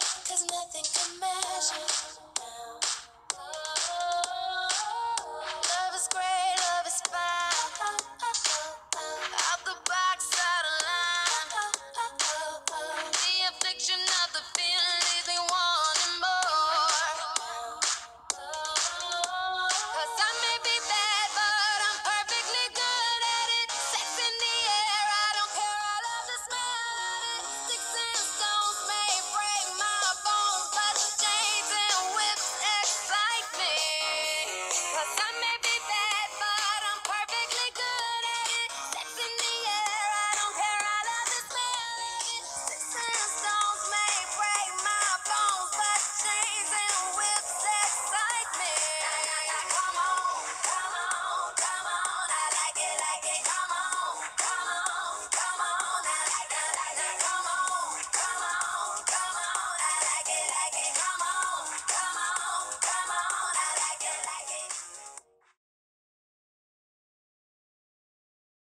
Cause nothing can measure.